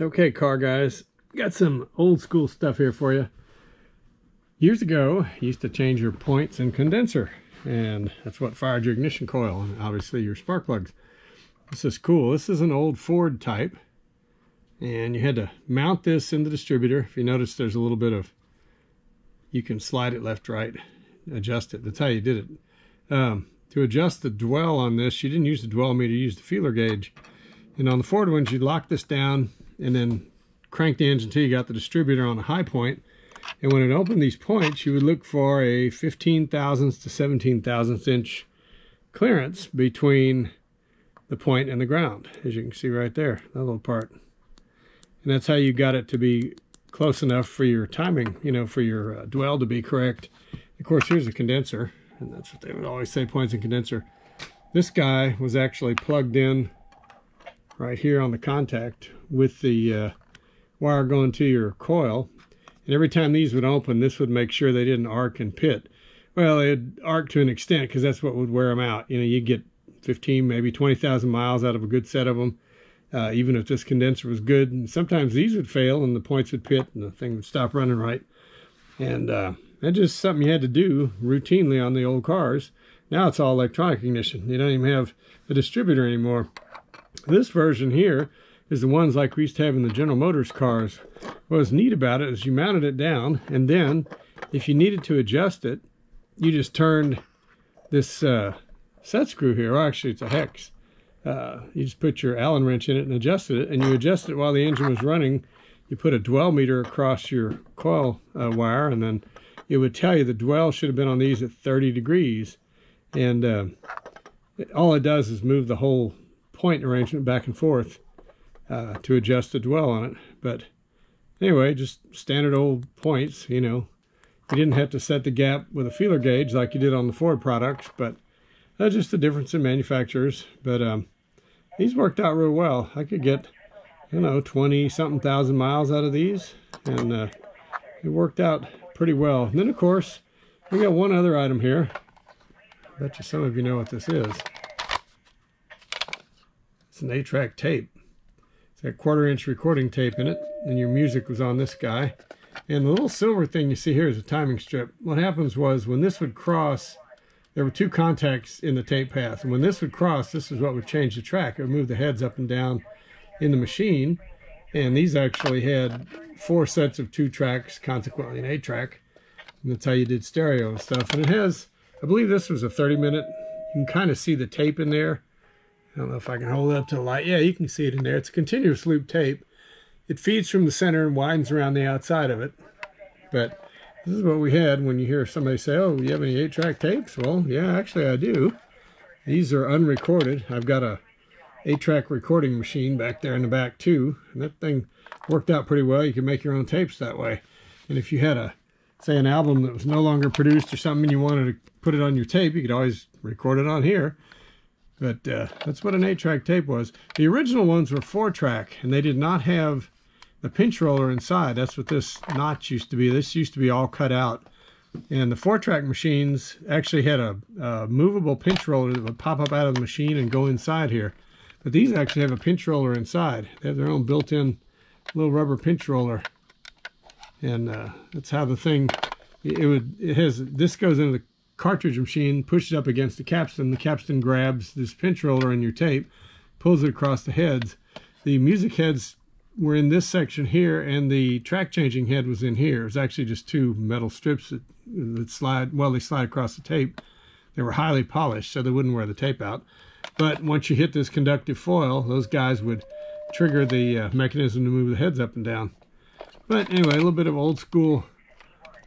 Okay, car guys, got some old school stuff here for you. Years ago, you used to change your points and condenser, and that's what fired your ignition coil, and obviously your spark plugs. This is cool. This is an old Ford type, and you had to mount this in the distributor. If you notice, there's a little bit of, you can slide it left, right, adjust it. That's how you did it. Um, to adjust the dwell on this, you didn't use the dwell meter, you used the feeler gauge. And on the Ford ones, you lock this down and then crank the engine until you got the distributor on a high point. And when it opened these points, you would look for a 15 thousandths to 17 thousandths inch clearance between the point and the ground, as you can see right there, that little part. And that's how you got it to be close enough for your timing, you know, for your uh, dwell to be correct. Of course, here's a condenser, and that's what they would always say, points and condenser. This guy was actually plugged in right here on the contact with the uh, wire going to your coil. And every time these would open, this would make sure they didn't arc and pit. Well, it'd arc to an extent because that's what would wear them out. You know, you get 15, maybe 20,000 miles out of a good set of them, uh, even if this condenser was good. And sometimes these would fail and the points would pit and the thing would stop running right. And uh, that's just something you had to do routinely on the old cars. Now it's all electronic ignition. You don't even have a distributor anymore. This version here is the ones like we used to have in the General Motors cars. What was neat about it is you mounted it down, and then if you needed to adjust it, you just turned this uh, set screw here, or actually it's a hex. Uh, you just put your Allen wrench in it and adjusted it, and you adjusted it while the engine was running. You put a dwell meter across your coil uh, wire, and then it would tell you the dwell should have been on these at 30 degrees. And uh, all it does is move the whole point arrangement back and forth uh, to adjust the dwell on it. But anyway, just standard old points, you know. You didn't have to set the gap with a feeler gauge like you did on the Ford products, but that's just the difference in manufacturers. But um, these worked out real well. I could get, you know, 20 something thousand miles out of these, and uh, it worked out pretty well. And then, of course, we got one other item here. I bet you some of you know what this is. It's an 8-track tape. It's got quarter inch recording tape in it, and your music was on this guy. And the little silver thing you see here is a timing strip. What happens was when this would cross, there were two contacts in the tape path. And when this would cross, this is what would change the track. It would move the heads up and down in the machine. And these actually had four sets of two tracks, consequently an eight track. And that's how you did stereo and stuff. And it has, I believe this was a 30 minute. You can kind of see the tape in there. I don't know if I can hold it up to the light. Yeah, you can see it in there. It's a continuous loop tape. It feeds from the center and widens around the outside of it. But this is what we had when you hear somebody say, oh, you have any 8-track tapes? Well, yeah, actually I do. These are unrecorded. I've got a 8-track recording machine back there in the back too. And that thing worked out pretty well. You can make your own tapes that way. And if you had a, say, an album that was no longer produced or something and you wanted to put it on your tape, you could always record it on here. But uh, that's what an 8-track tape was. The original ones were 4-track, and they did not have the pinch roller inside. That's what this notch used to be. This used to be all cut out. And the 4-track machines actually had a, a, movable pinch roller that would pop up out of the machine and go inside here. But these actually have a pinch roller inside. They have their own built-in little rubber pinch roller. And uh, that's how the thing, it would, it has, this goes into the cartridge machine, pushes up against the capstan. The capstan grabs this pinch roller in your tape, pulls it across the heads. The music heads were in this section here, and the track changing head was in here. It's actually just two metal strips that, that slide, well, they slide across the tape. They were highly polished, so they wouldn't wear the tape out. But once you hit this conductive foil, those guys would trigger the uh, mechanism to move the heads up and down. But anyway, a little bit of old school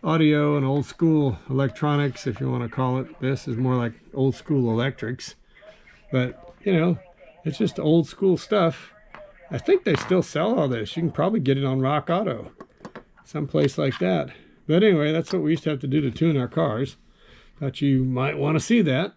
audio and old school electronics, if you want to call it. This is more like old school electrics. But, you know, it's just old school stuff. I think they still sell all this. You can probably get it on Rock Auto, someplace like that. But anyway, that's what we used to have to do to tune our cars. Thought you might want to see that.